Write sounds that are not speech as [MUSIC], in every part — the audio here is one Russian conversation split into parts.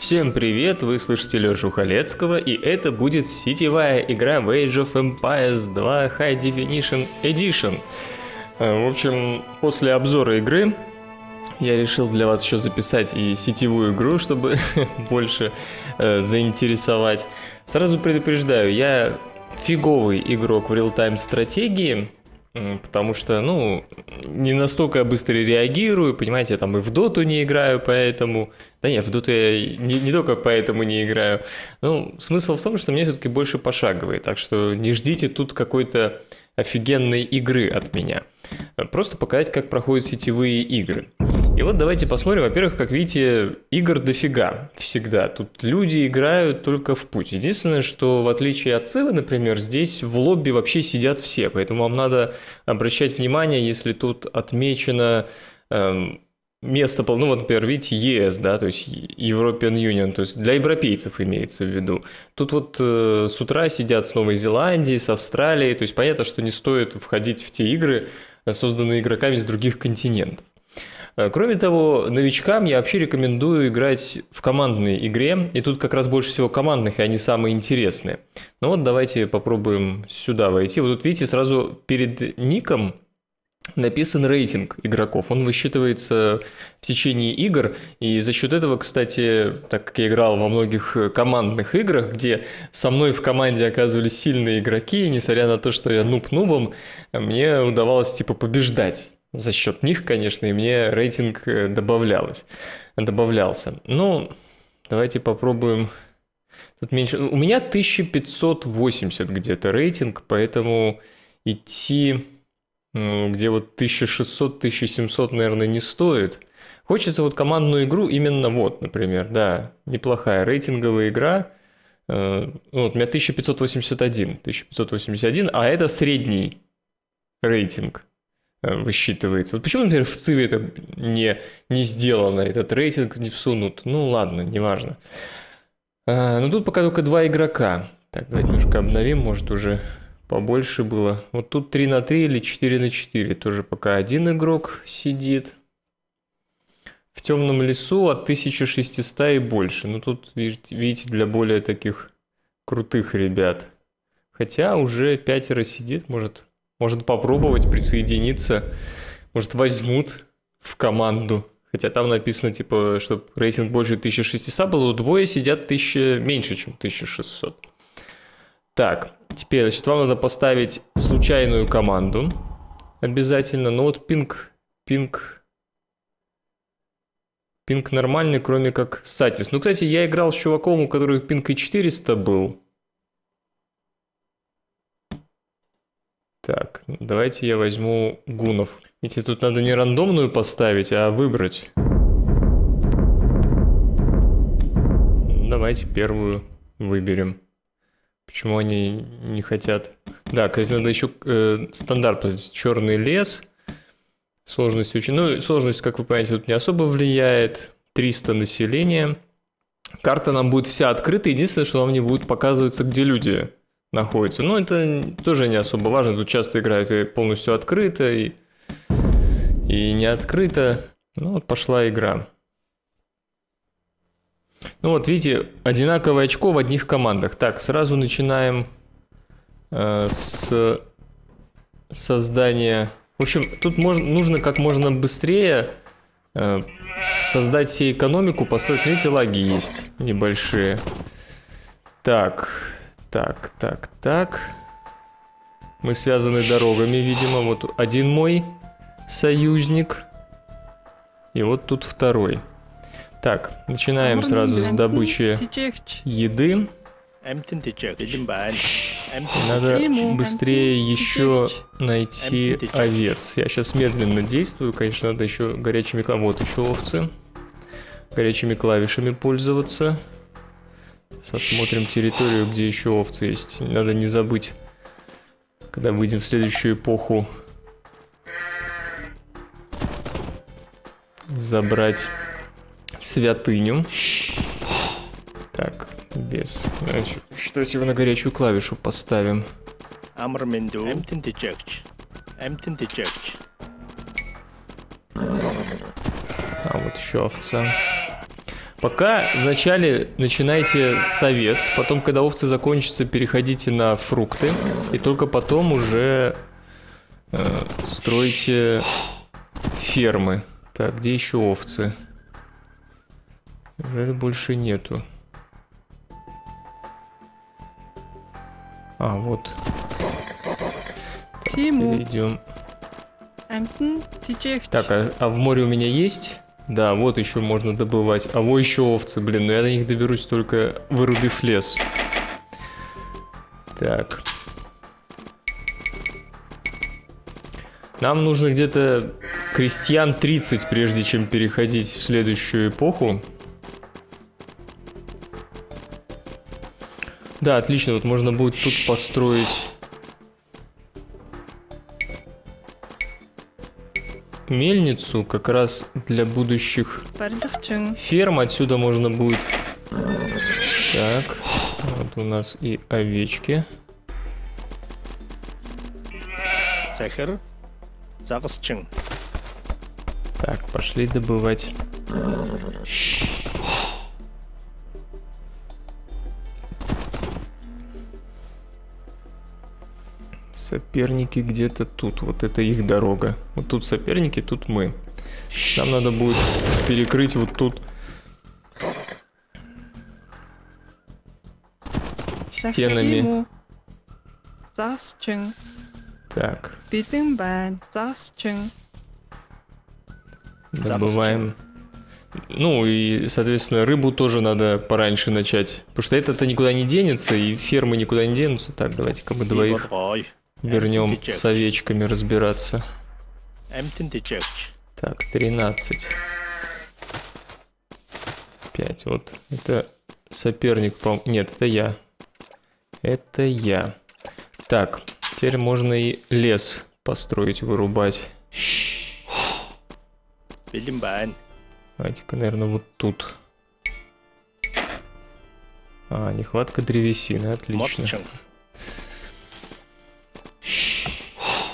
Всем привет, вы слышите Лёшу Халецкого, и это будет сетевая игра в Age of Empires 2 High Definition Edition. Э, в общем, после обзора игры я решил для вас еще записать и сетевую игру, чтобы [LAUGHS] больше э, заинтересовать. Сразу предупреждаю, я фиговый игрок в реал-тайм стратегии, Потому что, ну, не настолько я быстро реагирую, понимаете, я там и в доту не играю, поэтому... Да нет, в доту я не, не только поэтому не играю. Ну, смысл в том, что мне все-таки больше пошаговый, так что не ждите тут какой-то офигенной игры от меня. Просто показать, как проходят сетевые игры. И вот давайте посмотрим. Во-первых, как видите, игр дофига всегда. Тут люди играют только в путь. Единственное, что в отличие от Цивы, например, здесь в лобби вообще сидят все. Поэтому вам надо обращать внимание, если тут отмечено эм, место, ну вот, например, видите, ЕС, да, то есть European Union, то есть для европейцев имеется в виду. Тут вот э, с утра сидят с Новой Зеландии, с Австралией, то есть понятно, что не стоит входить в те игры, созданные игроками из других континентов. Э, кроме того, новичкам я вообще рекомендую играть в командной игре, и тут как раз больше всего командных, и они самые интересные. Ну вот давайте попробуем сюда войти. Вот тут видите, сразу перед ником написан рейтинг игроков. Он высчитывается в течение игр, и за счет этого, кстати, так как я играл во многих командных играх, где со мной в команде оказывались сильные игроки, несмотря на то, что я нуб-нубом, мне удавалось типа побеждать за счет них, конечно, и мне рейтинг э, добавлялось, добавлялся. Ну, давайте попробуем. Тут меньше. У меня 1580 где-то рейтинг, поэтому идти ну, где вот 1600-1700, наверное, не стоит. Хочется вот командную игру именно вот, например, да, неплохая рейтинговая игра. Э, ну, вот у меня 1581, 1581, а это средний рейтинг. Э, высчитывается. Вот почему, например, в ЦИВе это не, не сделано, этот рейтинг не всунут? Ну ладно, неважно. А, ну тут пока только два игрока. Так, давайте немножко обновим, может уже побольше было. Вот тут 3 на 3 или 4 на 4. Тоже пока один игрок сидит. В темном лесу от 1600 и больше. Ну тут, видите, для более таких крутых ребят. Хотя уже пятеро сидит, может может попробовать присоединиться. Может возьмут в команду. Хотя там написано, типа, что рейтинг больше 1600 был, двое сидят 1000, меньше, чем 1600. Так, теперь, значит, вам надо поставить случайную команду. Обязательно. Ну вот пинг, пинг, пинг нормальный, кроме как Сатис. Ну, кстати, я играл с чуваком, у которого пинг и 400 был. Так, давайте я возьму гунов. Видите, тут надо не рандомную поставить, а выбрать. Давайте первую выберем. Почему они не хотят? Да, кстати, надо еще э, стандарт. Черный лес. Сложность очень... Ну, сложность, как вы понимаете, тут не особо влияет. 300 населения. Карта нам будет вся открыта. Единственное, что нам не будет показываться, где люди находится. Но это тоже не особо важно. Тут часто играют и полностью открыто, и, и не открыто. Ну вот пошла игра. Ну вот, видите, одинаковое очко в одних командах. Так, сразу начинаем э, с создания... В общем, тут можно, нужно как можно быстрее э, создать себе экономику, построить. Видите, лаги есть небольшие. Так, так, так, так. Мы связаны дорогами, видимо. Вот один мой союзник. И вот тут второй. Так, начинаем сразу с добычи еды. Надо быстрее еще найти овец. Я сейчас медленно действую, конечно, надо еще горячими клавишами. Вот еще овцы. Горячими клавишами пользоваться. Посмотрим территорию, где еще овцы есть. Надо не забыть, когда выйдем в следующую эпоху, забрать святыню. Так, без. Считайте его на горячую клавишу поставим. А вот еще овца. Пока вначале начинайте с овец, потом, когда овцы закончатся, переходите на фрукты, и только потом уже э, стройте фермы. Так, где еще овцы? Неужели больше нету? А, вот. Так, перейдем. Так, а, а в море у меня есть? Да, вот еще можно добывать. А вот еще овцы, блин, но я до них доберусь только вырубив лес. Так. Нам нужно где-то крестьян 30, прежде чем переходить в следующую эпоху. Да, отлично, вот можно будет тут построить мельницу как раз для будущих ферм. Отсюда можно будет... Так, вот у нас и овечки. загасчин Так, пошли добывать. Соперники где-то тут. Вот это их дорога. Вот тут соперники, тут мы. Нам надо будет перекрыть вот тут стенами. Засчун. Так, добываем. Ну и, соответственно, рыбу тоже надо пораньше начать. Потому что это-то никуда не денется, и фермы никуда не денутся. Так, давайте-ка мы двоих ой вернем с овечками разбираться. Так, 13. 5. Вот это соперник, по Нет, это я. Это я. Так, теперь можно и лес построить, вырубать. Давайте-ка, наверное, вот тут. А, нехватка древесины, отлично.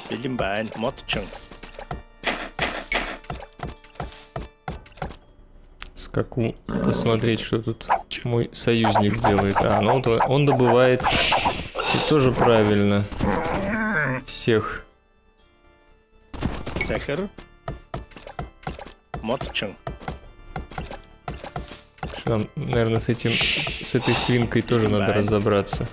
Мотчин билимбайн мотчин Скаку посмотреть, что тут мой союзник делает. А, ну вот он добывает. И тоже правильно. Всех. захир мотчин Что Нам, наверное, с этим, с, этой свинкой тоже надо разобраться.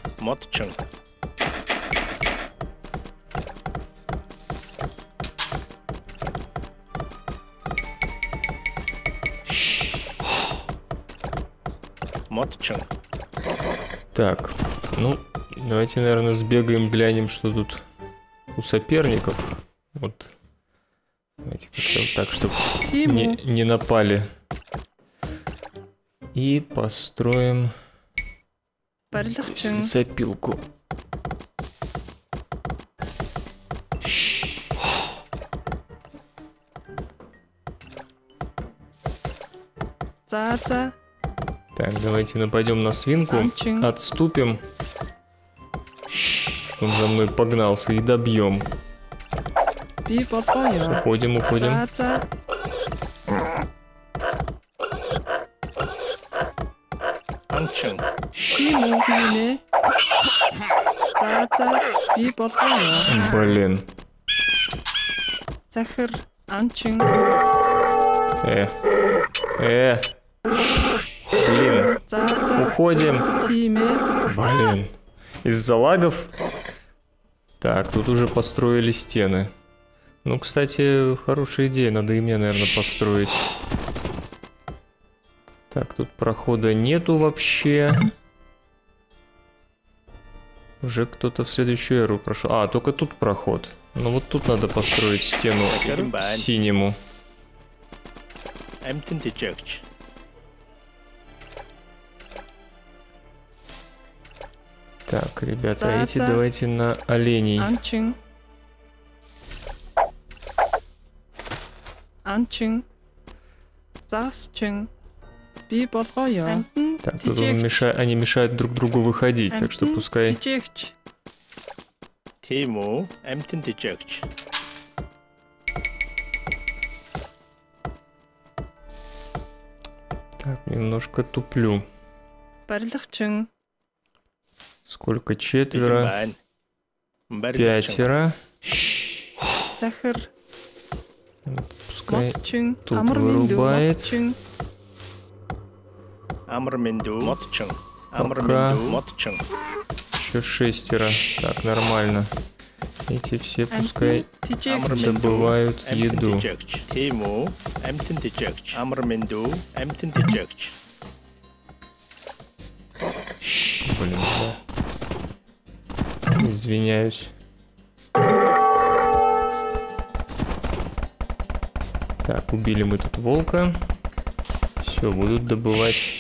Мотчин мотчин Так, ну, давайте, наверное, сбегаем, глянем, что тут у соперников. Вот. Давайте как-то вот так, чтобы не, не напали. И построим запилку. Давайте нападем на свинку. Отступим. Он за мной погнался и добьем. Уходим, уходим. Блин. Захир. Анчин. Э. Э. Блин. Уходим. Блин. Из-за лагов? Так, тут уже построили стены. Ну, кстати, хорошая идея. Надо и мне, наверное, построить. Так, тут прохода нету вообще. Уже кто-то в следующую эру прошел. А, только тут проход. Ну вот тут надо построить стену синему. Так, ребята, Да, эти да. давайте на оленей. Анчин. Анчин. Засчин. Так, тут он меша- они мешают друг другу выходить, так что Enten. пускай... Тиму эмтин тичек Так, немножко туплю. барилгачин, Сколько? Четверо. Пятеро. захир, Пускай тут вырубает. Пока. еще шестеро. Так, нормально. Эти все пускай добывают еду. тижэгч. Тийм Извиняюсь. Так, убили мы тут волка. Все, будут добывать.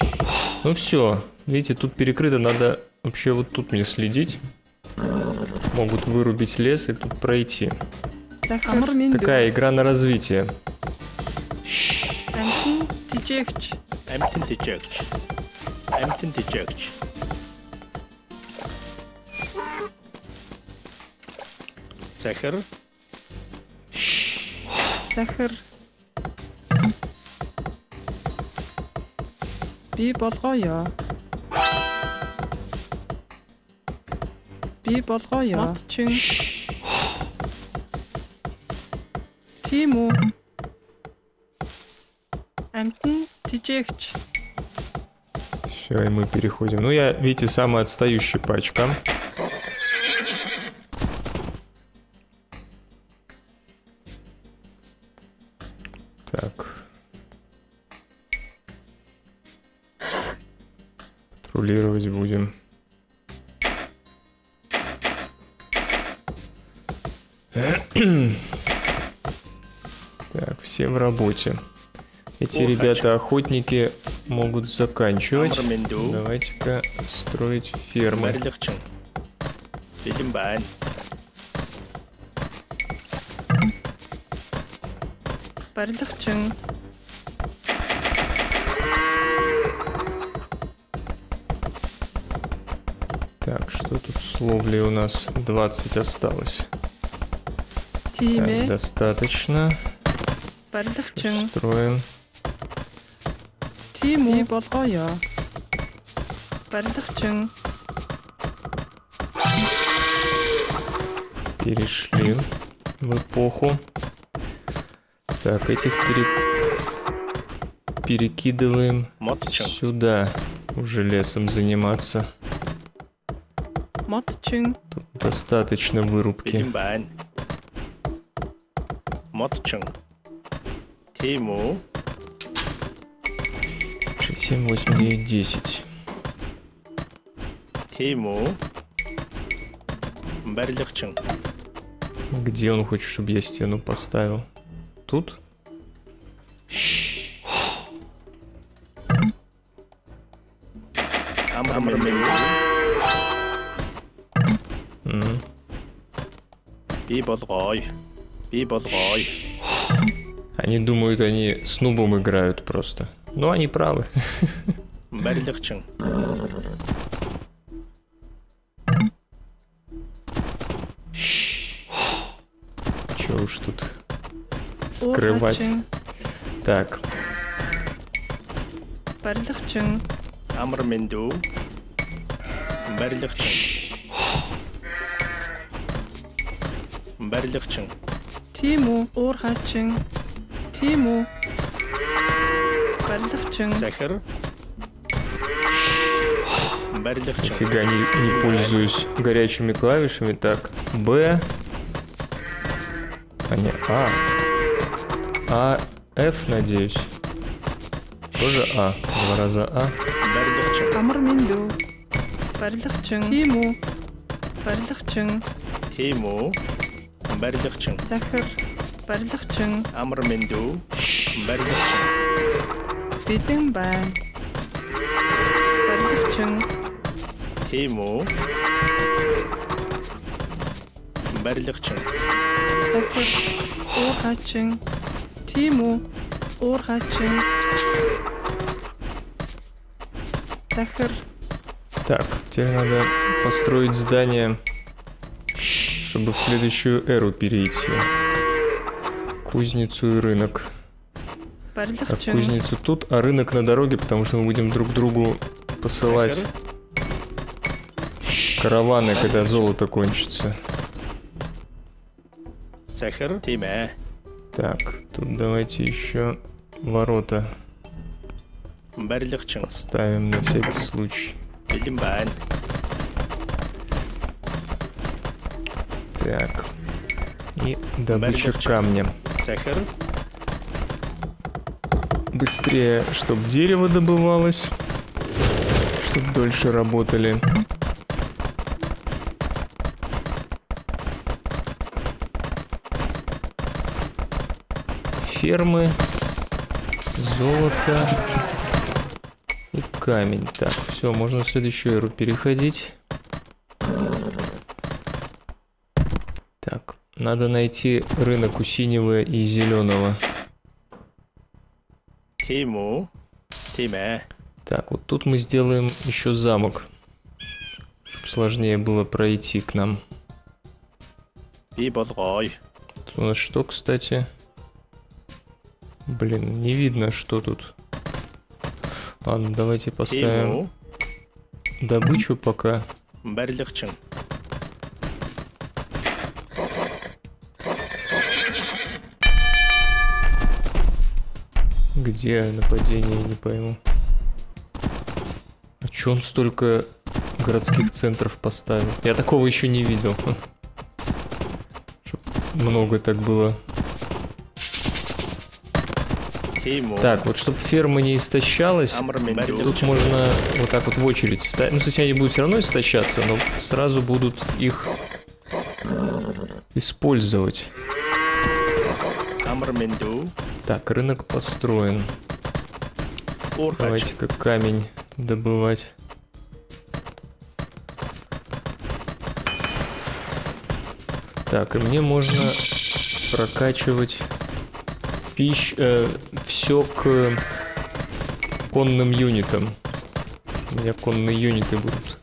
Ну все, видите, тут перекрыто, надо вообще вот тут мне следить. Могут вырубить лес и тут пройти. миндүү, Такая игра на развитие. Захир захир. Би болгоё. Би болгоё. Мотчин. Тийм үү? Амтэн тижээгч. Все, и мы переходим. Ну, я, видите, самый отстающий по очкам. Так. Патрулировать будем. Так, все в работе. Эти ребята охотники могут заканчивать. Давайте-ка строить фермы. Байна. Барилгачин. Так, что тут с ловлей у нас? 20 осталось. Так, достаточно. Барилгачин. Строим. Тийм үү? Болгоё. Барилгачин. Перешли в эпоху. Так, этих пере- перекидываем Мотчин. сюда. Уже лесом заниматься. Мотчин. Тут достаточно вырубки. Тийм үү? 6, 7, 8, 9, 10. Тийм үү? Барилгачин. Где он хочет, чтобы я стену поставил? Тут? Би болгоё. Они думают, они с нубом играют просто. Но они правы. Барилгачин. Че уж тут скрывать. Так, Барилгачин. Амар үү? Уурхачин. Тийм үү? Барилгачин. Захир. Барилгачин. фига не, не пользуюсь горячими клавишами. Так, Б. А не А. А, F, надеюсь. Тоже А. Два раза А. Амар миндүү. Барилгачин. Тийм үү? Барилгачин. Тийм үү? Барилгачин. Захир. Барилгачин. Амар миндүү барилгачин. Бидэн байна. Барилгачин. Тийм үү? Барилгачин. Захир. Уурхачин. Тийм үү? Уурхачин. Захир. Так, теперь надо построить здание, чтобы в следующую эру перейти. Кузницу и рынок. Так, кузницу тут, а рынок на дороге, потому что мы будем друг другу посылать караваны, когда золото кончится. тийм ээ. Так, тут давайте еще ворота ставим на всякий случай. Так. И добыча камня. Быстрее, чтобы дерево добывалось. Чтобы дольше работали. Фермы. Золото. И камень. Так, все, можно в следующую эру переходить. Так, надо найти рынок у синего и зеленого. Тийм ээ. Так, вот тут мы сделаем еще замок. Чтоб сложнее было пройти к нам. Би болгоё. Тут у нас что, кстати? Блин, не видно, что тут. Ладно, давайте поставим добычу пока. Барилгачин Где нападение, не пойму. А чё он столько городских центров поставил? Я такого еще не видел. [LAUGHS] Чтоб много так было. Так, вот чтобы ферма не истощалась, тут можно вот так вот в очередь ставить. Ну, кстати, они будут все равно истощаться, но сразу будут их использовать. Так, рынок построен. Уурхач. Давайте-ка камень добывать. Так, и мне можно прокачивать пищ, все к конным юнитам. У меня конные юниты будут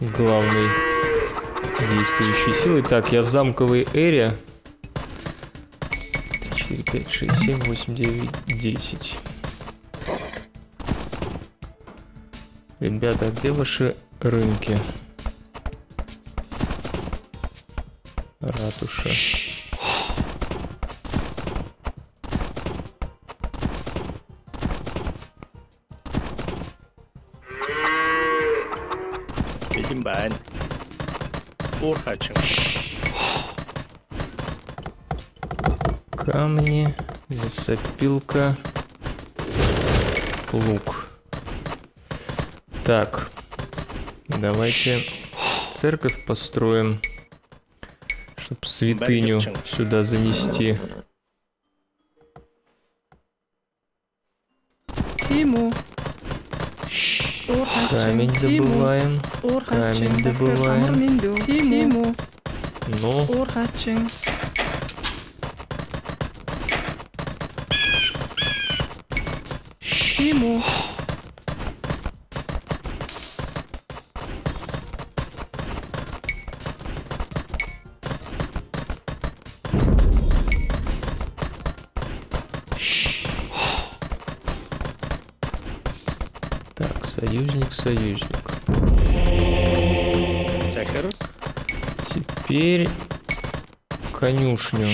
главной действующей силой. Так, я в замковой эре. 3, 4, 5, 6, 7, 8, 9, 10. Ребята, а где ваши рынки? Ратуша. Уурхач. Камни, лесопилка, лук. Так, давайте церковь построим, чтобы святыню сюда занести. уурхачин Камень тийм үү добываем. уурхачин камень захир добываем. амар мэндүү тийм үү Ну, уурхачин союзник, Теперь конюшню.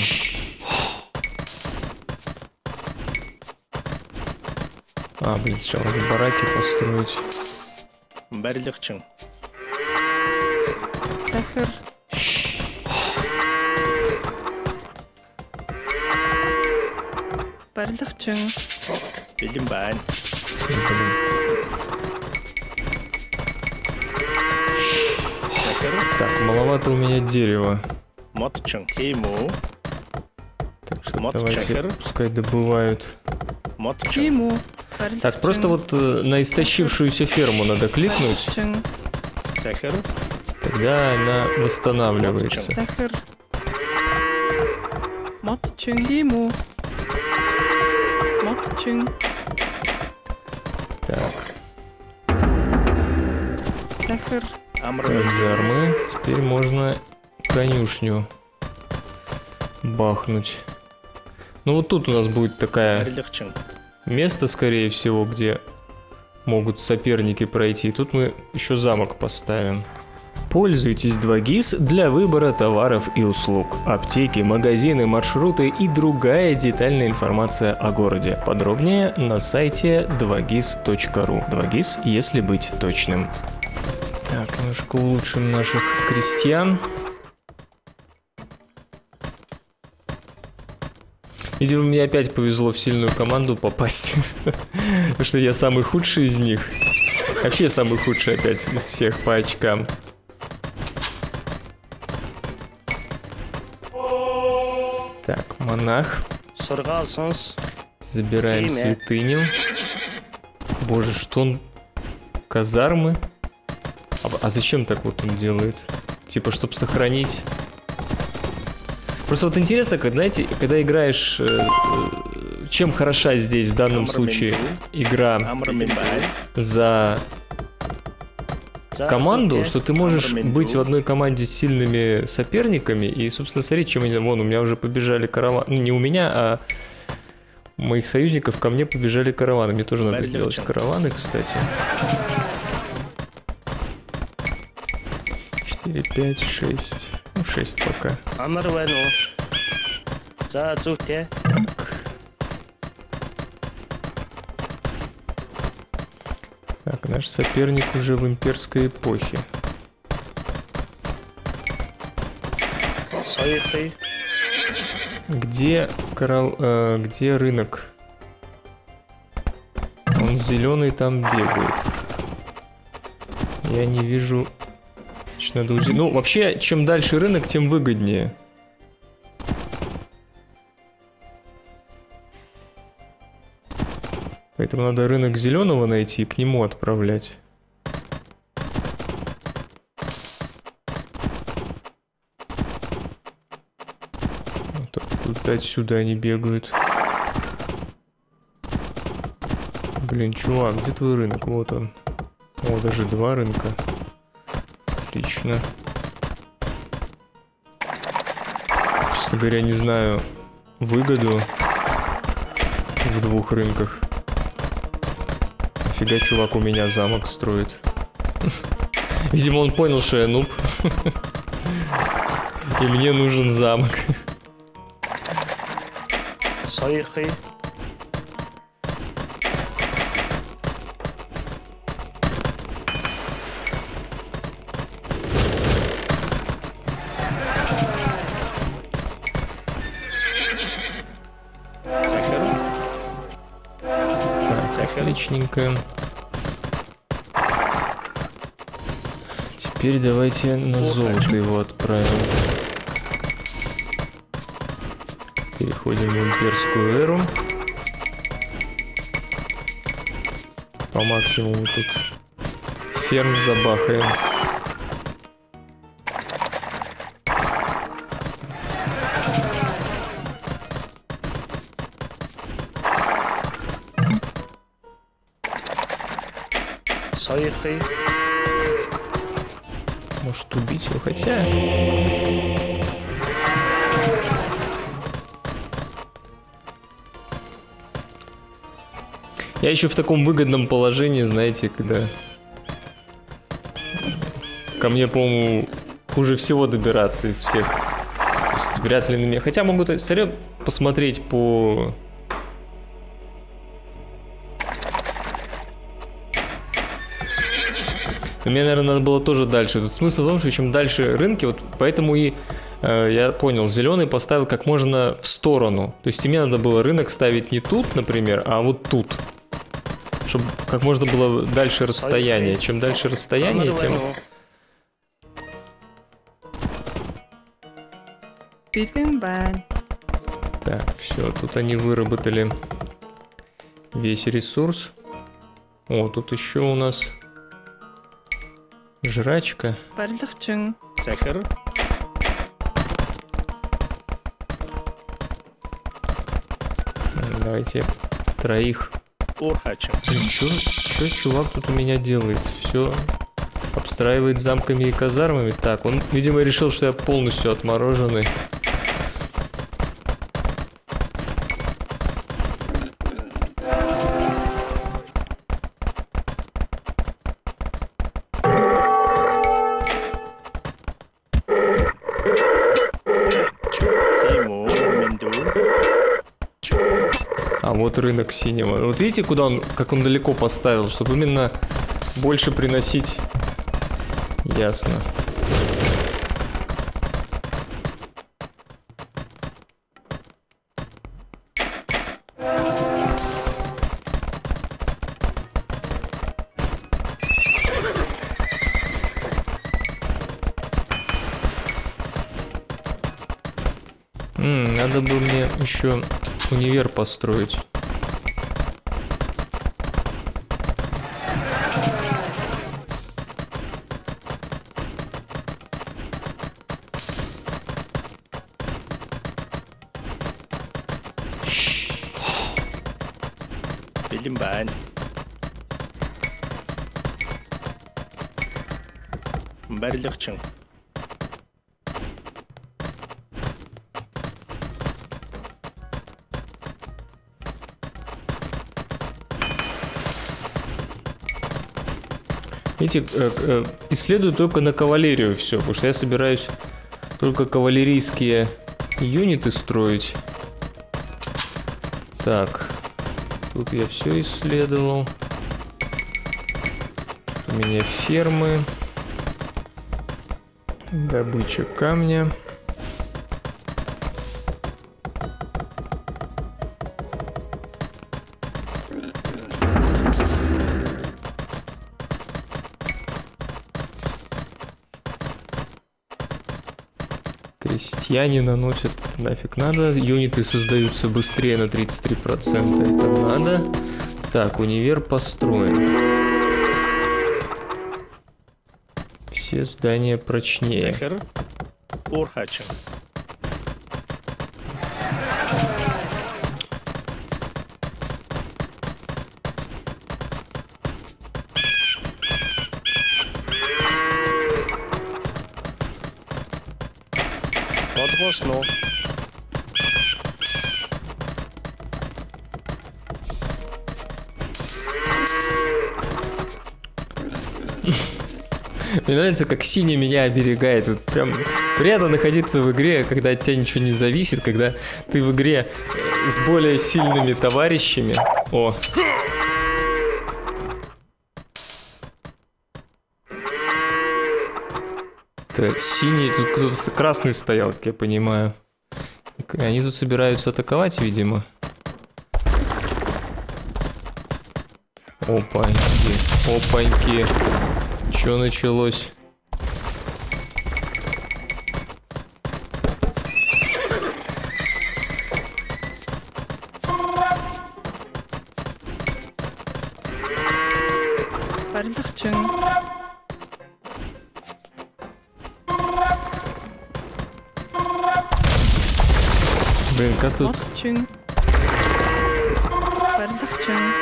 А, блин, сначала надо бараки построить. барилгачин. захир барилгачин Бэлэн Так, маловато у меня дерева. үү? Так что Мод давайте, чекер. пускай добывают. Үү барилгачин Так, просто вот э, на истощившуюся ферму надо кликнуть, Захир тогда она восстанавливается. тийм үү модчин Так, мэндүү. Казармы. Теперь можно конюшню бахнуть. Ну вот тут у нас будет такая место, скорее всего, где могут соперники пройти. Тут мы еще замок поставим. Пользуйтесь 2GIS для выбора товаров и услуг. Аптеки, магазины, маршруты и другая детальная информация о городе. Подробнее на сайте 2GIS.ru. 2GIS, если быть точным. Так, немножко улучшим наших крестьян. Видимо, мне опять повезло в сильную команду попасть. [LAUGHS] Потому что я самый худший из них. Вообще самый худший опять из всех по очкам. Так, монах. Забираем святыню. Боже, что он... Казармы? А, зачем так вот он делает? Типа, чтобы сохранить... Просто вот интересно, когда, знаете, когда играешь... э, э, чем хороша здесь в данном случае игра за команду, что ты можешь быть в одной команде с сильными соперниками и, собственно, смотреть, чем они... Вон, у меня уже побежали караваны. Ну, не у меня, а моих союзников ко мне побежали караваны. Мне тоже надо сделать караваны, кстати. 5, 6. Ну, 6 пока. Амарвену. За зуте. Так, наш соперник уже в имперской эпохе. Сойхи. Где коралл, э, где рынок? Он зеленый там бегает. Я не вижу. Значит, надо узи- Ну, вообще, чем дальше рынок, тем выгоднее. Поэтому надо рынок зеленого найти и к нему отправлять. Вот вот отсюда они бегают. Блин, чувак, где твой рынок? Вот он. О, даже два рынка. Отлично. Честно говоря, не знаю выгоду в двух рынках. Фига, чувак у меня замок строит. [LAUGHS] Видимо, он понял, что я нуб. [LAUGHS] И мне нужен замок. Сойхи. Отличненько. Теперь давайте на золото его отправим. Переходим в имперскую эру. По максимуму тут ферм забахаем. Сойхи. Может убить его, хотя... Я еще в таком выгодном положении, знаете, когда... Ко мне, по-моему, хуже всего добираться из всех. То есть вряд ли на меня... Хотя могу, то- смотря, посмотреть по... Но мне, наверное, надо было тоже дальше. Тут смысл в том, что чем дальше рынки, вот поэтому и э, я понял, зеленый поставил как можно в сторону. То есть мне надо было рынок ставить не тут, например, а вот тут. Чтобы как можно было дальше расстояние. Чем дальше расстояние, тем... Так, все, тут они выработали весь ресурс. О, тут еще у нас жрачка. Барилгачин. Цехер. М, Давайте троих. Блин, чё, чё чувак тут у меня делает? Все обстраивает замками и казармами. Так, он, видимо, решил, что я полностью отмороженный. Рынок синего. Вот видите, куда он, как он далеко поставил, чтобы именно больше приносить. Ясно. Надо бы мне еще универ построить. Байна. Барилгачин. Видите, э, э, исследую только на кавалерию все, потому что я собираюсь только кавалерийские юниты строить. Так, тут я все исследовал. У меня фермы, добыча камня. Крестьяне наносят, нафиг надо. Юниты создаются быстрее на 33%, это надо. Так, универ построен. Все здания прочнее. Захир уурхаачин. Болгоосон Мне нравится, как синий меня оберегает. Вот прям приятно находиться в игре, когда от тебя ничего не зависит, когда ты в игре э, с более сильными товарищами. О. Так, синий, тут кто-то красный стоял, как я понимаю. Они тут собираются атаковать, видимо. Опаньки, опаньки. Что началось? Блин, как тут... Ботчин. Барилгачин.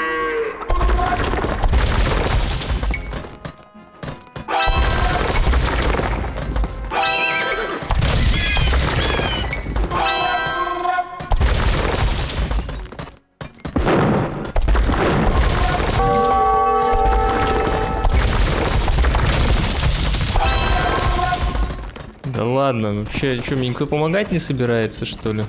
Ладно, вообще, что, мне никто помогать не собирается, что ли?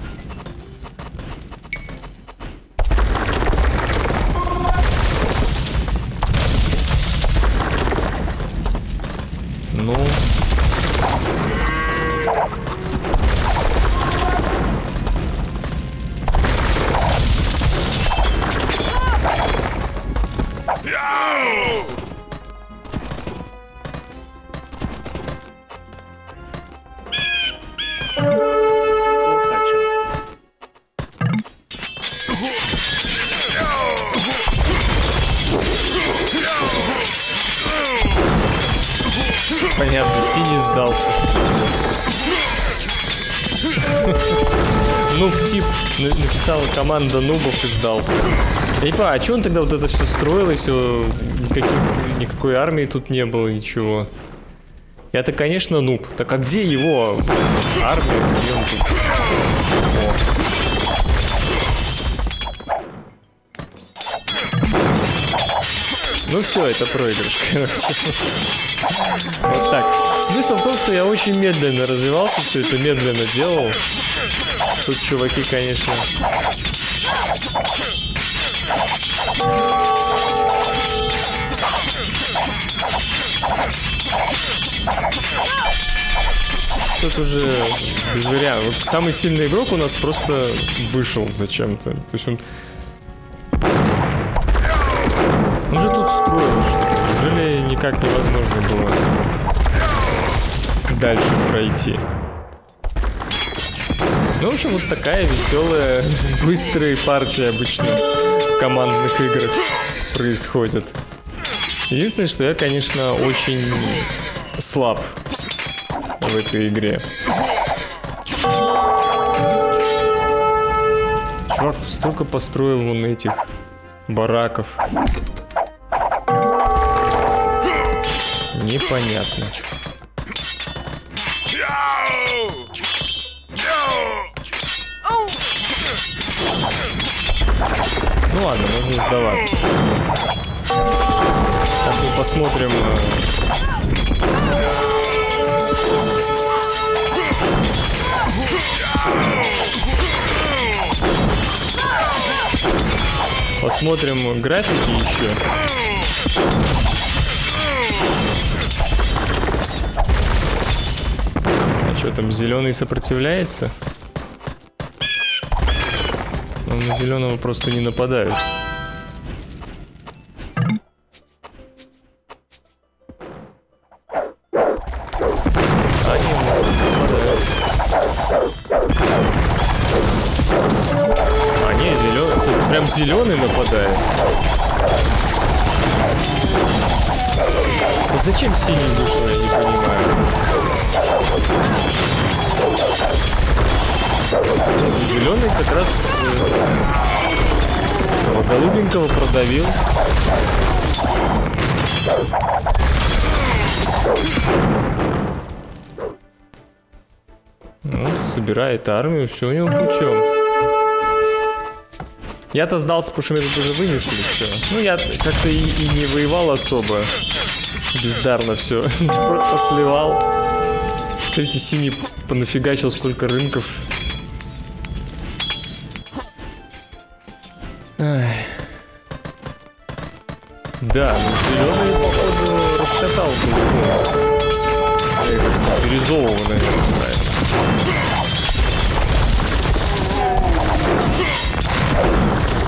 Нуб тип на- написала команда нубов и сдался. Я не понимаю, а что он тогда вот это все строил, если никаких, никакой армии тут не было, ничего? Я-то, конечно, нуб. Так а где его армия? Где он тут? Ну все, это проигрыш, короче. Вот так. Смысл в том, что я очень медленно развивался, все это медленно делал. Тут чуваки, конечно. Тут уже без вариантов. Самый сильный игрок у нас просто вышел зачем-то. То есть он... Он же тут строил что-то. Неужели никак невозможно было дальше пройти? Ну, в общем, вот такая веселая, быстрая партия обычно в командных играх происходит. Единственное, что я, конечно, очень слаб в этой игре. Чувак столько построил вон этих бараков. Непонятно. Ну ладно, можно сдаваться. Сейчас мы посмотрим. Посмотрим графики еще. А что там, зеленый сопротивляется? На зеленого просто не нападают. Голубенького продавил. Ну, собирает армию, все у него путем. Я-то сдался, потому что меня тут уже вынесли все. Ну, я как-то и, и не воевал особо. Бездарно все. [LAUGHS] Просто сливал. Смотрите, синий понафигачил сколько рынков. Да, ну зеленый, походу, раскатал. Бирюзового, наверное, Он,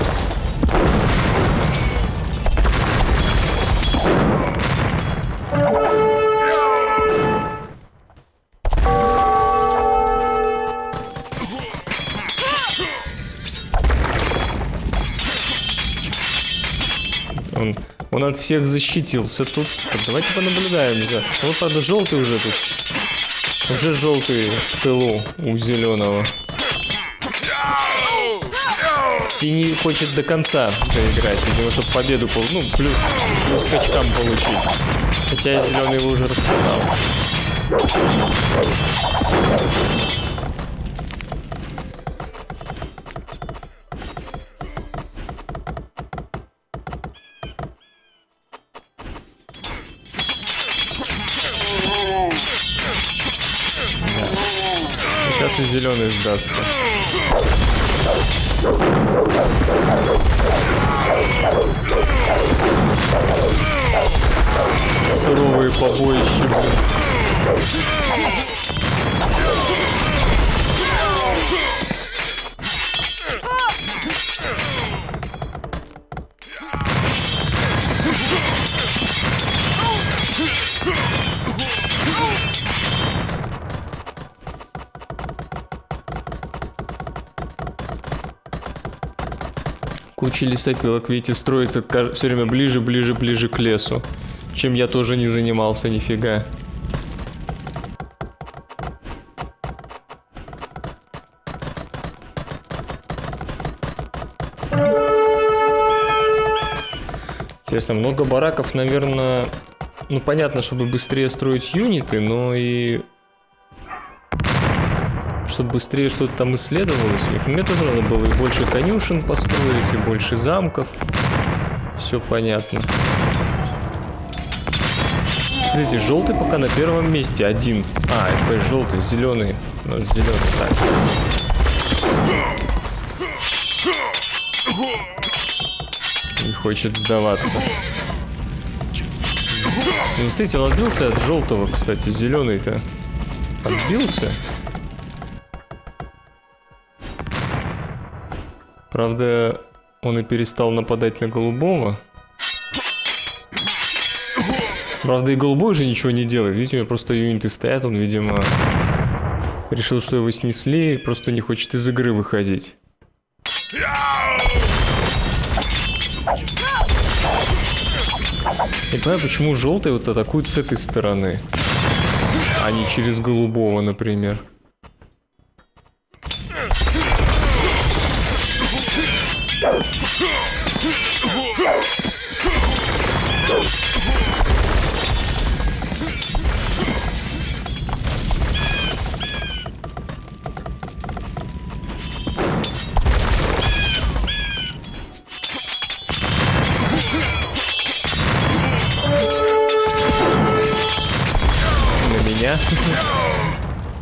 он от всех защитился тут. Так, давайте понаблюдаем за. Вот, правда, желтый уже тут. Уже желтый в тылу у зеленого. Синий хочет до конца доиграть, видимо, чтобы победу пол... ну, плюс, плюс скачкам получить. Хотя зеленый его уже раскатал. Сейчас Куча лесопилок, видите, строится все время ближе, ближе, ближе к лесу. Чем я тоже не занимался нифига. Интересно, много бараков, наверное... Ну, понятно, чтобы быстрее строить юниты, но и... Чтобы быстрее что-то там исследовалось у них. Мне тоже надо было и больше конюшен построить, и больше замков. Все понятно. Смотрите, желтый пока на первом месте, один. А, это желтый, зеленый. У нас зеленый, так. Не хочет сдаваться. Ну, смотрите, он отбился от желтого, кстати, зеленый-то. Отбился? Правда, он и перестал нападать на голубого. Правда, и голубой же ничего не делает. Видите, у него просто юниты стоят, он, видимо, решил, что его снесли, просто не хочет из игры выходить. Не понимаю, почему желтые вот атакуют с этой стороны, а не через голубого, например.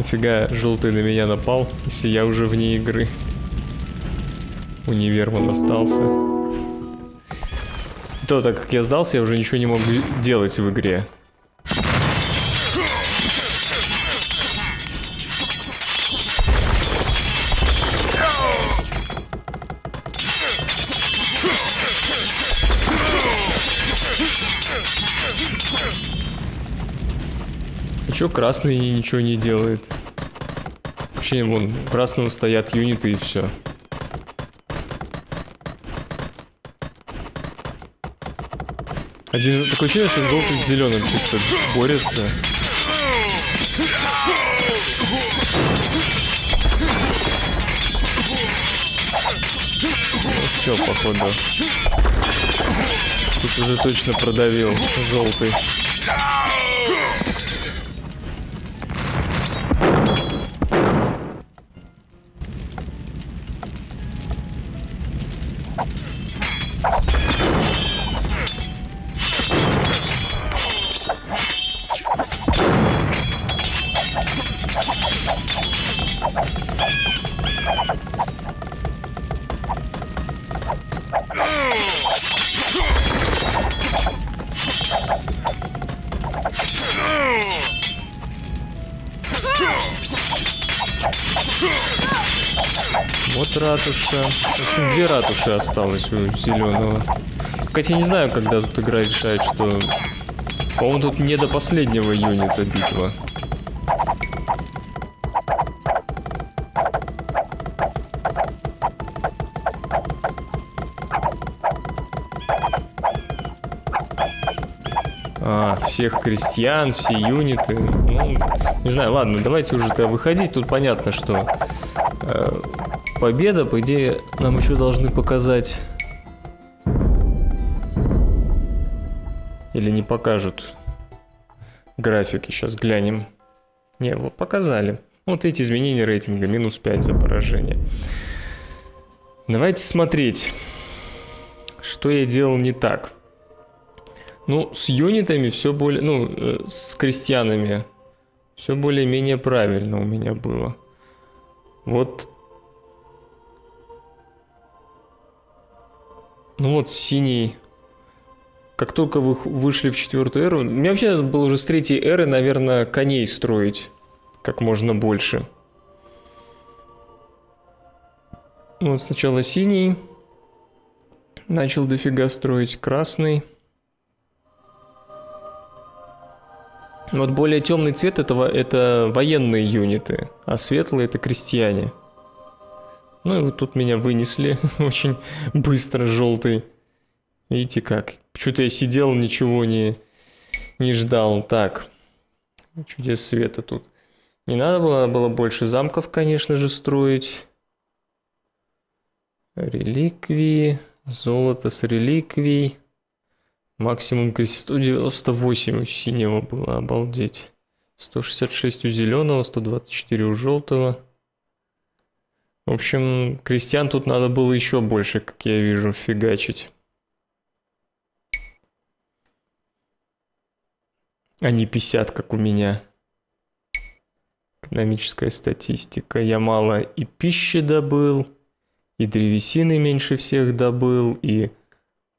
Нафига желтый на меня напал, если я уже вне игры. Универ вон остался. И То, так как я сдался, я уже ничего не мог делать в игре. Чё красный ничего не делает? Вообще, вон, красного стоят юниты и все. Один такое ощущение, что желтый с зеленым чисто борется. все, походу. Тут уже точно продавил желтый. Общем, две ратуши осталось у зеленого. Хотя не знаю, когда тут игра решает, что... По-моему, тут не до последнего юнита битва. А, всех крестьян, все юниты. Ну, не знаю, ладно, давайте уже то выходить. Тут понятно, что э, победа, по идее, нам еще должны показать. Или не покажут. Графики сейчас глянем. Не, вот показали. Вот эти изменения рейтинга, минус 5 за поражение. Давайте смотреть, что я делал не так. Ну, с юнитами все более... Ну, э, с крестьянами все более-менее правильно у меня было. Вот... Ну вот синий... Как только вы вышли в четвертую эру... Мне вообще надо было уже с третьей эры, наверное, коней строить. Как можно больше. Ну, вот сначала синий. Начал дофига строить красный. Вот более темный цвет этого это военные юниты, а светлые это крестьяне. Ну и вот тут меня вынесли [LAUGHS] очень быстро, желтый. Видите как? Почему-то я сидел, ничего не, не ждал. Так, чудес света тут. Не надо было, было больше замков, конечно же, строить. Реликвии, золото с реликвий. Максимум крестьян 198 у синего было, обалдеть. 166 у зеленого, 124 у желтого. В общем, крестьян тут надо было еще больше, как я вижу, фигачить. А не 50, как у меня. Экономическая статистика. Я мало и пищи добыл, и древесины меньше всех добыл, и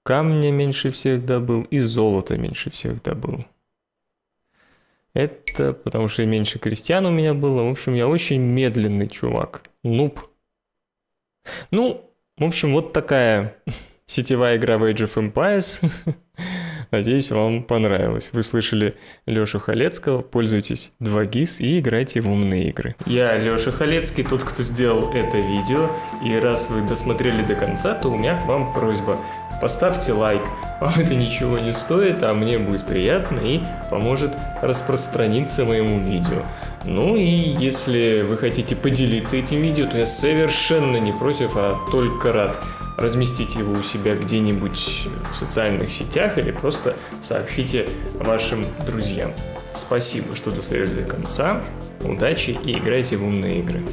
камня меньше всех добыл, и золота меньше всех добыл. Это потому что меньше крестьян у меня было. В общем, я очень медленный чувак. Нуб. Ну, в общем, вот такая [LAUGHS] сетевая игра в Age of Empires. [LAUGHS] Надеюсь, вам понравилось. Вы слышали Лешу Халецкого, пользуйтесь 2GIS и играйте в умные игры. Я Леша Халецкий, тот, кто сделал это видео. И раз вы досмотрели до конца, то у меня к вам просьба. Поставьте лайк, вам это ничего не стоит, а мне будет приятно и поможет распространиться моему видео. Ну и если вы хотите поделиться этим видео, то я совершенно не против, а только рад разместить его у себя где-нибудь в социальных сетях или просто сообщите вашим друзьям. Спасибо, что досмотрели до конца. Удачи и играйте в умные игры.